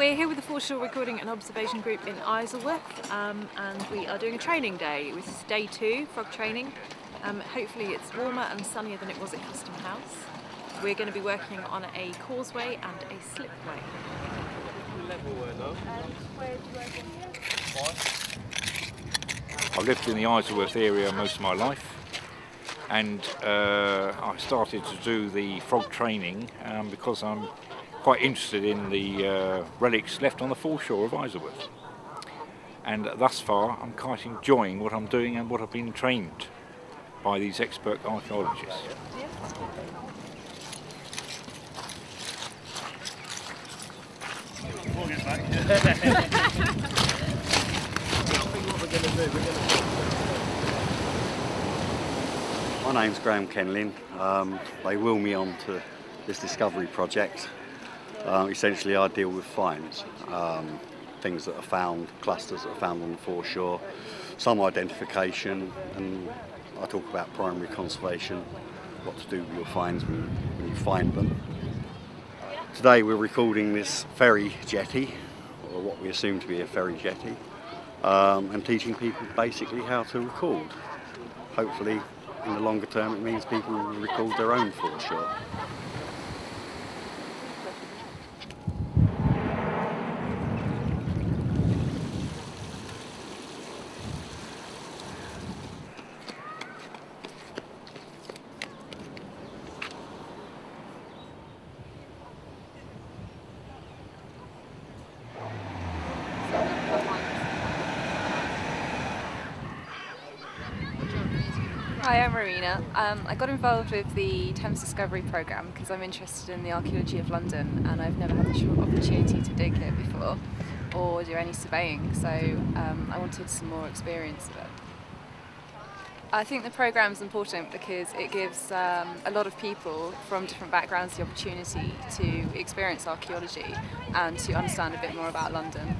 We're here with the Foreshore Recording and Observation Group in Isleworth um, and we are doing a training day. Is day two, frog training. Um, hopefully it's warmer and sunnier than it was at Custom House. We're going to be working on a causeway and a slipway. I've lived in the Isleworth area most of my life and uh, I started to do the frog training um, because I'm quite interested in the uh, relics left on the foreshore of Isleworth. And thus far I'm quite enjoying what I'm doing and what I've been trained by these expert archaeologists. My name's Graham Kenlin. Um, they wheel me on to this discovery project. Uh, essentially, I deal with finds, um, things that are found, clusters that are found on the foreshore, some identification, and I talk about primary conservation, what to do with your finds when, when you find them. Today we're recording this ferry jetty, or what we assume to be a ferry jetty, um, and teaching people basically how to record. Hopefully, in the longer term, it means people will record their own foreshore. Hi, I'm Marina. Um, I got involved with the Thames Discovery Programme because I'm interested in the archaeology of London and I've never had the opportunity to dig here before or do any surveying, so um, I wanted some more experience of it. I think the programme is important because it gives um, a lot of people from different backgrounds the opportunity to experience archaeology and to understand a bit more about London.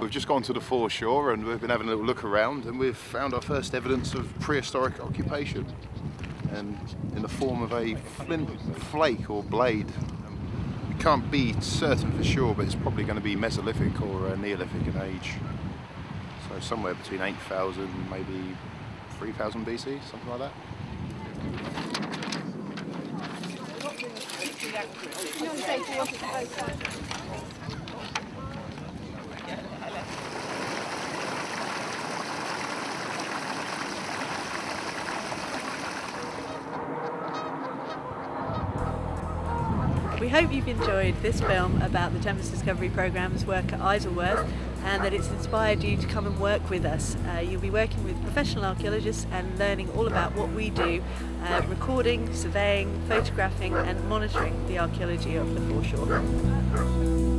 We've just gone to the foreshore and we've been having a little look around and we've found our first evidence of prehistoric occupation and in the form of a flint flake or blade. We can't be certain for sure but it's probably going to be Mesolithic or uh, Neolithic in age. So somewhere between 8,000 maybe 3,000 BC, something like that. We hope you've enjoyed this film about the Thames Discovery Programme's work at Isleworth and that it's inspired you to come and work with us. Uh, you'll be working with professional archaeologists and learning all about what we do, uh, recording, surveying, photographing and monitoring the archaeology of the foreshore.